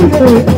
Thank you.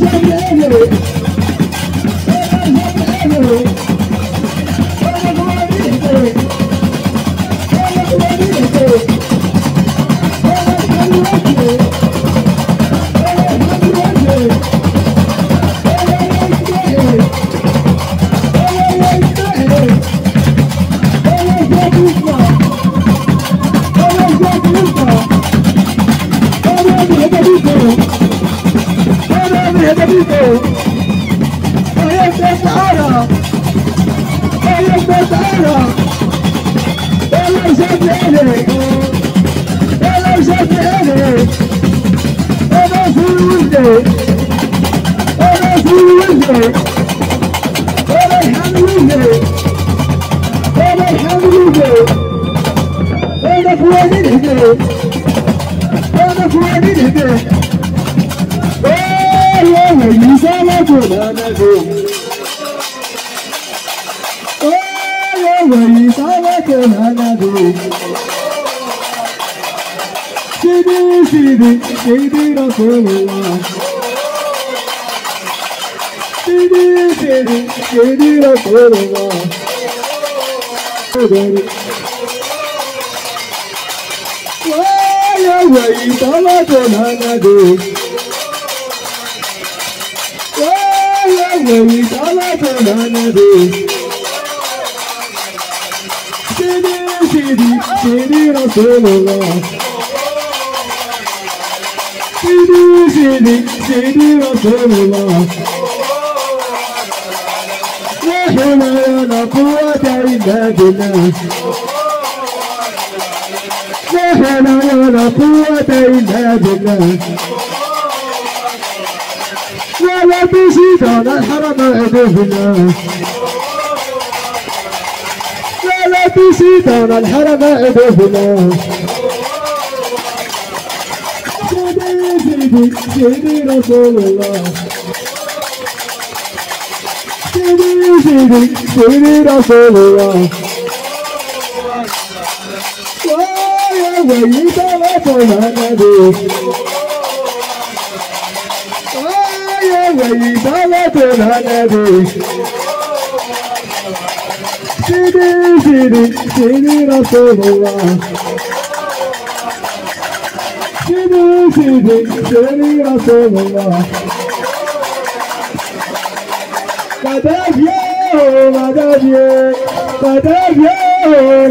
yeah, yeah, yeah. ìwé ọ̀rẹ́ ìfúru ìwé ọ̀rẹ́ ìhánu ìwé ọ̀rẹ́ ìhánu ìwé ọ̀rẹ́ fúwa ní ìdíje ọ̀rẹ́ fúwa ní ìdíje Oh, ìwé yìí sọ́wọ́ kò lọ́nà tó. Oh, ìwé yìí sọ́wọ́ kò lọ́nà tó. Seni seni seni Resulullah Seni seni seni Resulullah Seni Vay vay bana donanadı Vay vay bana donanadı Seni seni seni Resulullah سيدي سيدي سيدي رسول الله لا حول ولا قوة إلا بالله لا حول ولا قوة إلا بالله ولا تزيد على الحرم عدونا ولا تزيد على الحرم عدونا Sidi, Sidi Rasulullah. Sidi, Sidi, Sidi Rasulullah. Wáyé wẹ̀yí sábà fún Màmádé. Wáyé wẹ̀yí sábà fún Màmádé. Sidi, Sidi, Sidi Rasulullah. سيدي سيدي رسول الله Madavye, madavye, madavye,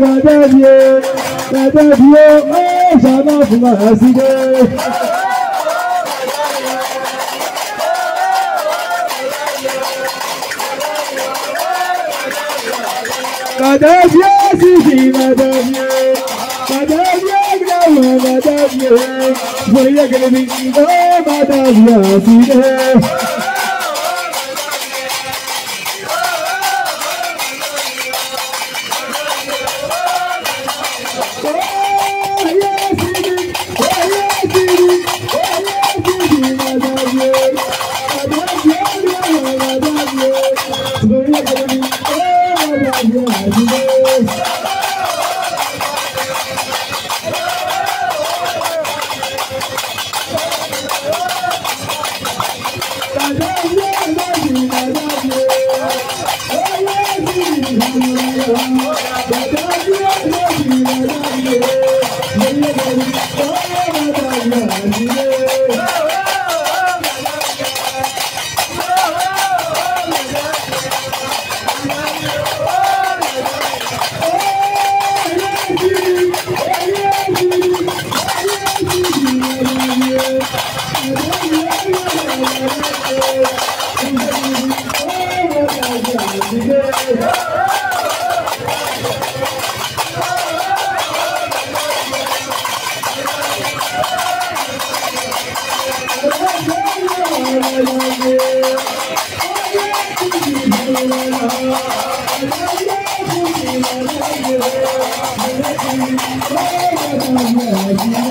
madavye, madavye, oh, sana fumaside. Madavye, sisi, madavye. my What are you gonna be? Oh, my see there. Thank you. Yeah. Thank you.